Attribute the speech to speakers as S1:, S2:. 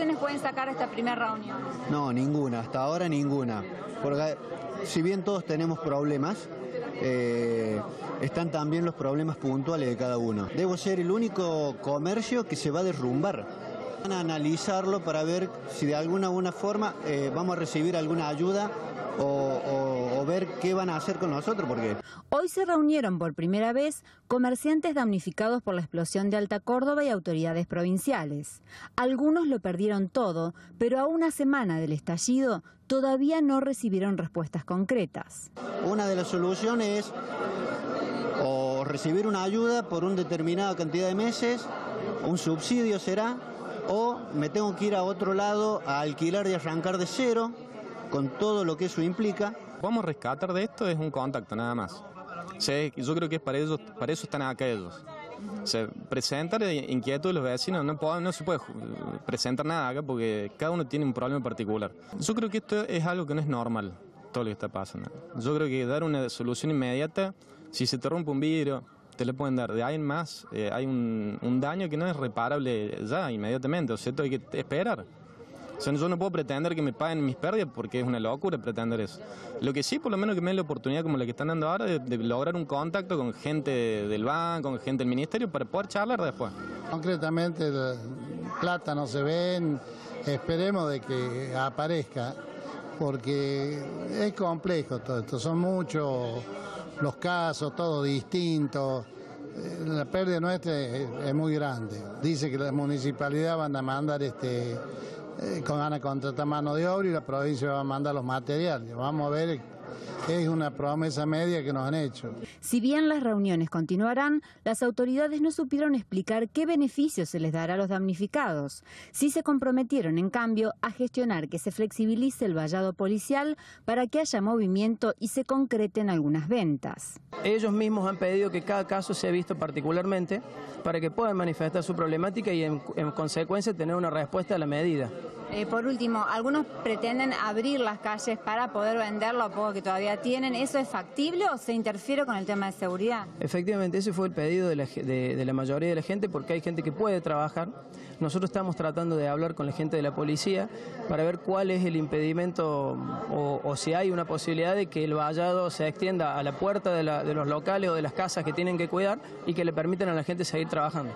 S1: conclusiones pueden sacar esta primera reunión?
S2: No, ninguna, hasta ahora ninguna. Porque si bien todos tenemos problemas, eh, están también los problemas puntuales de cada uno. Debo ser el único comercio que se va a derrumbar. Van a analizarlo para ver si de alguna una forma eh, vamos a recibir alguna ayuda o- o ver qué van a hacer con nosotros, porque
S3: Hoy se reunieron por primera vez comerciantes damnificados por la explosión de Alta Córdoba y autoridades provinciales. Algunos lo perdieron todo, pero a una semana del estallido todavía no recibieron respuestas concretas.
S2: una de las soluciones es o recibir una ayuda por una determinada cantidad de meses, un subsidio será, o me tengo que ir a otro lado a alquilar y arrancar de cero, con todo lo que eso implica.
S4: A rescatar de esto es un contacto nada más. Sea, yo creo que para ellos, para eso están acá ellos. O sea, presentar inquietud de los vecinos, no, puedo- no se puede presentar nada acá porque cada uno tiene un problema particular. Yo creo que esto es algo que no es normal, todo lo que está pasando. Yo creo que dar una solución inmediata, si se te rompe un vidrio, te lo pueden dar. De ahí en más, eh, hay un, un daño que no es reparable ya, inmediatamente. O sea, esto hay que esperar. Yo no puedo pretender que me paguen mis pérdidas porque es una locura pretender eso. Lo que sí, por lo menos que me den la oportunidad como la que están dando ahora de, lograr un contacto con gente del banco, con gente del ministerio para poder charlar después.
S5: Concretamente, plata no se ven, esperemos de que aparezca, porque es complejo todo esto, son muchos los casos, todo distinto. Eh, La pérdida nuestra es, es muy grande. Dice que la municipalidad van a mandar este, eh, con- van a contratar mano de obra y la provincia va a mandar los materiales. Vamos a ver, es una promesa media que nos han hecho.
S3: Si bien las reuniones continuarán, las autoridades no supieron explicar qué beneficios se les dará a los damnificados. Sí se comprometieron, en cambio, a gestionar que se flexibilice el vallado policial para que haya movimiento y se concreten algunas ventas.
S6: Ellos mismos han pedido que cada caso sea visto particularmente para que puedan manifestar su problemática y en, en consecuencia tener una respuesta a la medida.
S1: Eh, por último, algunos pretenden abrir las calles para poder vender lo poco que todavía tienen. ¿Eso es factible o se interfiere con el tema de seguridad?
S6: Efectivamente, ese fue el pedido de la, de- de la mayoría de la gente porque hay gente que puede trabajar. Nosotros estamos tratando de hablar con la gente de la policía para ver cuál es el impedimento o, o si hay una posibilidad de que el vallado se extienda a la puerta de, la- de los locales o de las casas que tienen que cuidar y que le permitan a la gente seguir trabajando.